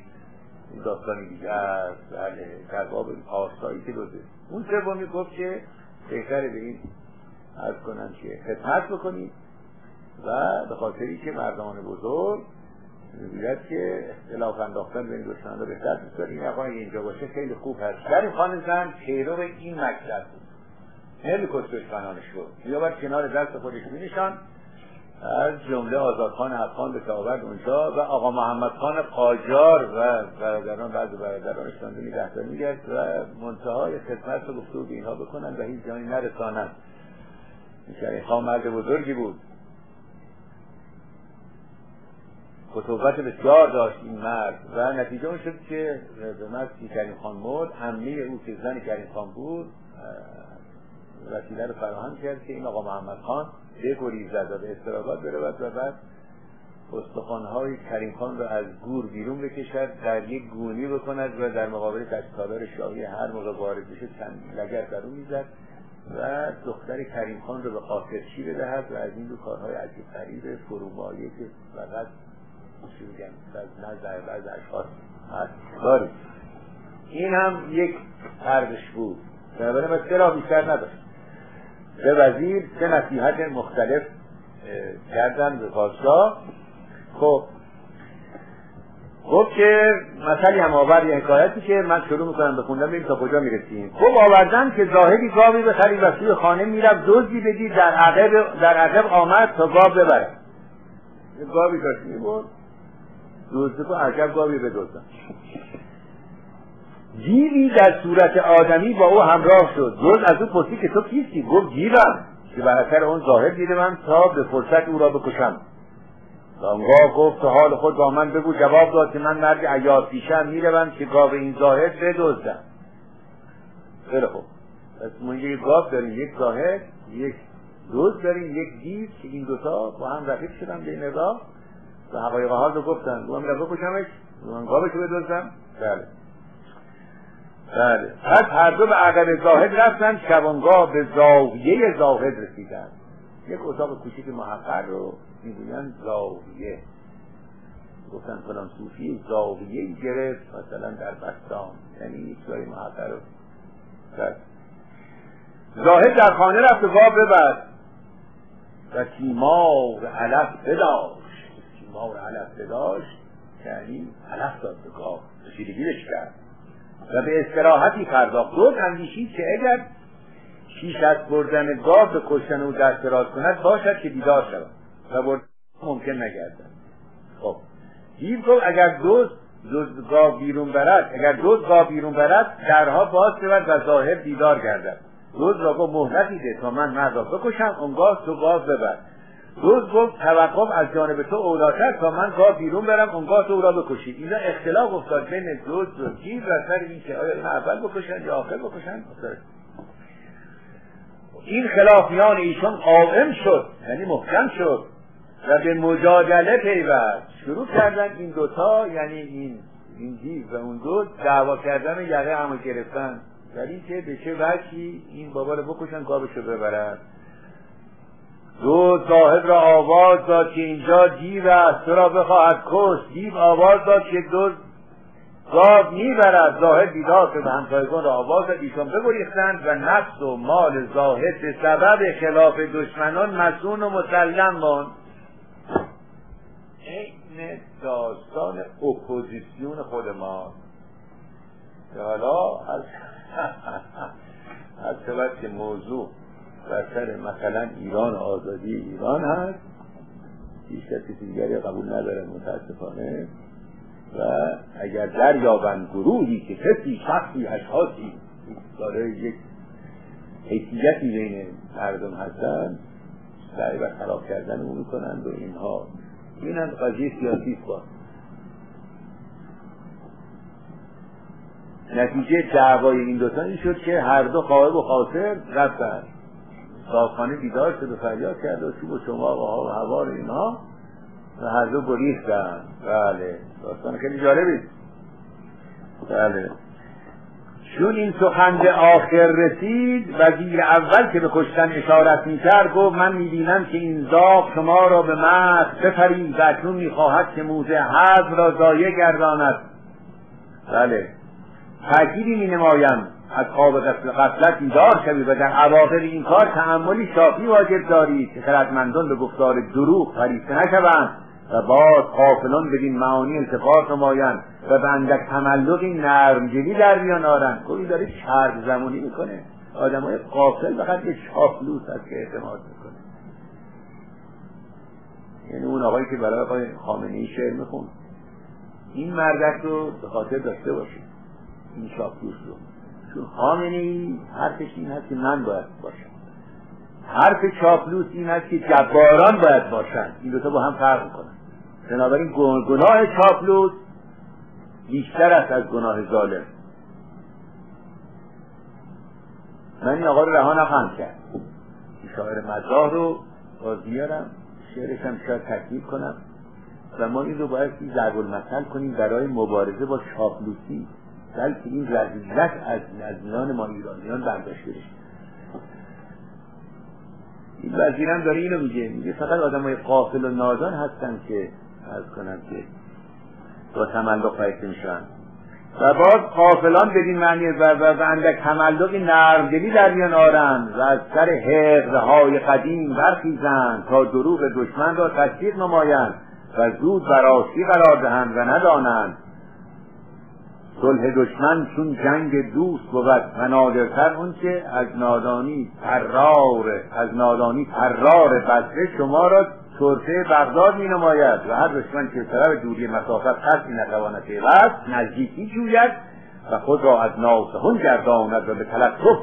این داستانی دیگه است بله در باب که دزد اون سومی گفت که بهتر به این از کنن که خدمت بکنید و به خاطری که مردمان بزرگ می‌گوید که اختلاف انداختن بین دشمنان رو بهتر دوست داریم. اگه اینجا باشه خیلی خوب هست. در این خانه زن پیرو این مکتب بود. نمیکش دشمنانش رو یا کنار دست خودش مینشان از جمله آزادخان افغان به آورد اونجا و آقا محمد خان قاجار و برادران بعض برادرانش دانده نگهداری میگرد و منتهای خدمت رو گفته به اینها بکنن و هیچ جانی نرسانند. این خان مرد بزرگی بود. خطوبت بسیار داشت این مرد و نتیجه اون شد که به مرد کریم خان مرد همه او که زن کریم خان بود وسیله رو فراهم کرد که این آقا محمد خان بگریزد و به استرابات برود و بعد استخوانهای کریم خان رو از گور بیرون بکشد در یک گونی بکند و در مقابل تشکالار شاهی هر موقع وارد بشه چند لگر در می‌زد و دختر کریم خان رو به قاطرچی بدهد و از این دو کارهای عجیب غریب فرومایه که فقط چی میگن؟ از نظر بعض اشخاص هست. این هم یک پردش بود. بنابراین مثلا بیشتر نداشت به وزیر سه نصیحت مختلف کردن به پادشاه. خب گفت که مثلی هم آورد یه حکایتی که من شروع می‌کنم بخوندم ببینیم تا کجا می‌رسیم. خب آوردن که زاهدی گاوی بخرید و سوی خانه می‌رفت دزدی بدید در عقب در عقب آمد تا گاو ببره گاوی داشت می‌برد دزده تو عجب گاوی بدزدن جیوی در صورت آدمی با او همراه شد. جز از او پرسی که تو کیستی؟ گفت جیوم که بر اثر اون ظاهر دیده من تا به فرصت او را بکشم. آنگاه گفت حال خود با من بگو. جواب داد که من مرد عیار پیشم می‌روم که گاو این ظاهر بدزدم. خیلی خوب. پس ما یک گاو داریم. یک ظاهر یک دوز داریم. یک دیو که این دوتا با هم رفیق شدن بین راه و حقایق حال رو گفتن. گفتم میرم بکشمش. من گاوش رو بدزدم. بله. بله. پس هر دو به عقب زاهد رفتن شبانگاه به زاویه زاهد رسیدن. یک اتاق کوچیک محقر رو می‌گویند زاویه. گفتن فلان صوفی زاویه گرفت مثلا در بستان. یعنی یک جای محقر رو زاهد در خانه رفت و گاه ببر و تیمار علف بداشت. تیمار علف بداشت یعنی علف داد به گاه رسیدگیرش کرد. و به استراحتی پرداخت. دو اندیشید که اگر پیش از بردن گاو به کشتن او دست کند باشد که بیدار شود و بردن ممکن نگردد. خب. دیو گفت اگر دوز دوز گاو بیرون برد اگر دوز گاو بیرون برد درها باز شود و ظاهر بیدار گردد. دوز را گفت مهلتی ده تا من مرد را بکشم اونگاه تو گاو ببر. دوز گفت توقف از جانب تو اولاتر تا من گاه بیرون برم اونگاه تو او را بکشید. اینا اختلاف افتاد بین دوز و گیر و سر این که آیا این اول بکشن یا آخر بکشن؟ این خلافیان ایشان قائم شد یعنی محکم شد و به مجادله پیوست. شروع کردن این دوتا یعنی این این دیو و اون دو دعوا کردن یقه همو گرفتن. ولی که به چه وجهی این بابا رو بکشن گاوش رو ببرن. دزد زاهد را آواز داد که اینجا دیو است. تو را بخواهد کشت دیو آواز داد که دزد گاو می‌برد. زاهد بیدار به همسایگان را آواز داد. ایشان بگریختند و نفس و مال زاهد به سبب خلاف دشمنان مصون و مسلم ماند. این داستان اپوزیسیون خود ما. حالا از از که موضوع در سر مثلا ایران آزادی ایران هست. هیچ کسی دیگری قبول نداره متاسفانه. و اگر دریابند گروهی که کسی شخصی اشخاصی داره یک حیثیتی بین مردم هستن سعی و خراب کردن اون می‌کنند و اینها. این هم قضیه سیاسی با نتیجه دعوای این دوتا این شد که هر دو خواهب و خاطر رفتن. صاحبخانه بیدار شد و فریاد کرد و چوب و شما و هوار اینها و هر دو گریختن بله. داستان خیلی جالبی. بله. چون این سخن به آخر رسید وزیر اول که به کشتن اشارت می‌کرد گفت من می‌بینم که این زاق شما را به مرد بپرید و اکنون می‌خواهد که موزه حض را ضایع گرداند. بله. می نمایم از خواب غفلت بیدار شوید و در عواقب این کار تحملی شافی واجب دارید که خردمندان به گفتار دروغ فریفته نشوند و باز قافلان بدین معانی التفات نمایند و به اندک تملقی نرمجلی در میان آرند. گویی داره چرب زمانی می‌کنه. های قافل فقط یه چاپلوس هست که اعتماد می‌کنه. یعنی اون آقایی که برای آقای خامنه ای شعر میخون این مردک رو به خاطر داشته باشید. این چاپلوس رو. چون خامنه ای حرفش این هست که من باید باشم. حرف چاپلوس این هست که جباران باید باشن. این دوتا با هم فرق می‌کنن. بنابراین گناه چاپلوس بیشتر است از گناه ظالم. من این آقا رو رها نخواهم کرد. این شاعر مزاح رو باز میارم. شعرش هم شاید تکلیف کنم. و ما این رو باید ضرب المثل کنیم برای مبارزه با چاپلوسی. بلکه این رزیلت از نزنان ما ایرانیان برداشته بشه. این وزیرم داره اینو میگه. میگه فقط آدم های قافل و نادان هستن که از کنن که با تملق فایده میشن. و باز قافلان بدین معنی و و اندک تملقی نرمدلی در میان آرند و از سر حقه های قدیم برخیزند تا دروغ دشمن را تصدیق نمایند و زود براستی قرار دهند و ندانند صلح دشمن چون جنگ دوست بود و نادرتر اون که از نادانی ترار از نادانی ترار بسره شما را ترسه بغداد می نماید و هر دشمن که طرف دوری مسافت قصدی نتواند پیوست نزدیکی جوید و خود را از ناسهون گرداند و به تلطف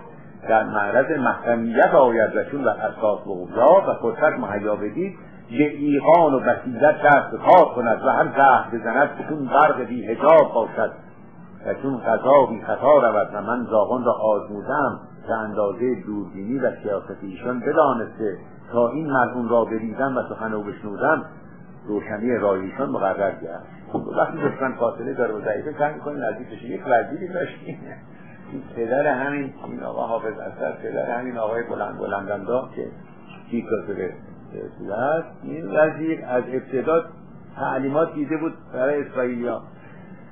در معرض محکمیت آید و چون و اساس و و فرصت مهیا بدید به ایقان و بسیزت دست کار کند و هر زهر بزند چون برق بی هجاب باشد. و چون قضا بی خطا رود و من زاغان را آزمودم به اندازه دوربینی و سیاست ایشان بدانسته تا این مرحوم را بریدم و سخن او بشنودم روشنی رایشان مقرر کرد. وقتی دشمن فاصله داره و ضعیفه سعی می‌کنیم نزدیک یک وزیری داشتیم پدر همین این آقا حافظ اثر پدر همین آقای بلند بلندندا که چی کاسه هست این وزیر از ابتدا تعلیمات دیده بود برای اسرائیلیا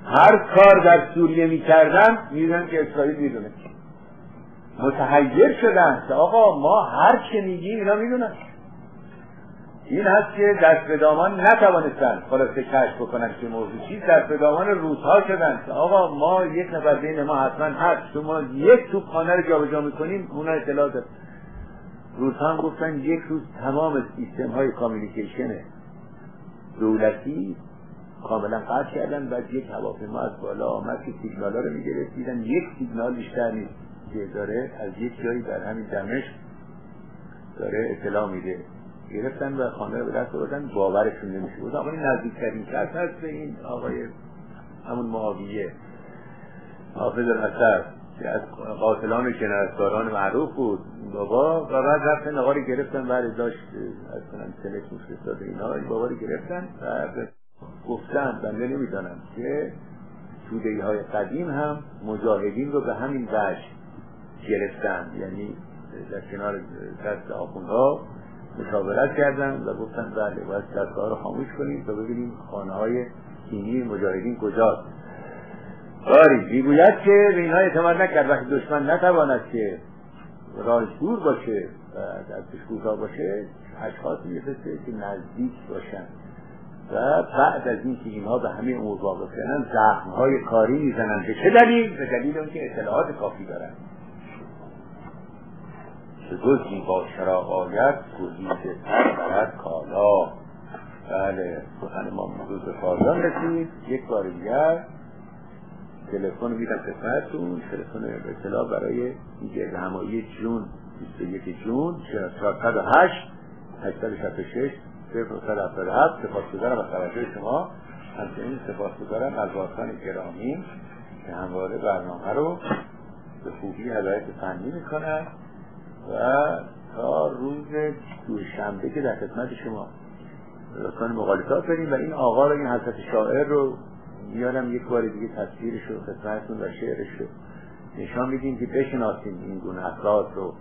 هر کار در سوریه می‌کردن می‌دونن که اسرائیل می‌دونه. متحیر شدن که آقا ما هر چه میگیم اینا می‌دونن. این هست که دست به دامان نتوانستن خلاصه کشف بکنن که موضوع چیز دست به دامان روزها شدن که آقا ما یک نفر بین ما حتما هست. شما یک توپ خانه رو جابجا می‌کنیم اونا اطلاع داد روزها هم گفتن یک روز تمام سیستم های کامیونیکیشن دولتی کاملا قطع کردن بعد یک هواپیما از بالا آمد که سیگنال ها رو می‌گرفت. دیدن یک سیگنال بیشتر نیست که داره از یک جایی در همین دمشق داره اطلاع میده. گرفتن و خانه به دست بردن باورشون نمیشه بود آقای نزدیکترین کس هست به این آقای همون معاویه حافظ الاثر که از قاتلان کنرستاران معروف بود. بابا و بعد رفتن آقا رو گرفتن بعد داشت از کنم سلک مفرستاد اینا. بابا رو گرفتن و گفتن بنده نمی‌دانم که توده های قدیم هم مجاهدین رو به همین وجه گرفتن. یعنی در کنار دست ها مشاورت کردن و گفتن بله باید دستگاه رو خاموش کنیم تا ببینیم خانه های دینی مجاهدین کجاست. باری می‌گوید که به اینها اعتماد نکرد. وقتی دشمن نتواند که راه دور باشه و کوتاه باشه اشخاصی میفرسته که نزدیک باشن و بعد از اینکه اینها به همه امور واقف کردن زخم های کاری می‌زنن به چه دلیل؟ به دلیل اونکه اطلاعات کافی دارن که گزی با چراغ آید گزیده تر برد کالا بله سخن ما امروز به پایان رسید یک بار دیگر تلفن میدم خدمتتون تلفن اطلاع برای گرد همایی جون 21 جون 408 866 0977 سپاس گذارم از توجه شما همچنین سپاس گذارم از واسان گرامی که همواره برنامه رو به خوبی هدایت فنی می‌کنن و تا روز دوشنبه که در خدمت شما لطفا مقالطات بریم و این آقا رو این حضرت شاعر رو میارم یک بار دیگه تصویرش رو خدمتتون و شعرش رو نشان میدیم که بشناسیم این گونه افراد رو.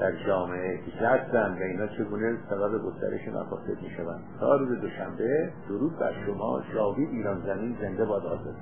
در جامعه که و اینا چگونه سبب گسترش مفاسد می‌شوند؟ تا روز دوشنبه درود بر شما شاهی ایران زمین زنده باد آزاد.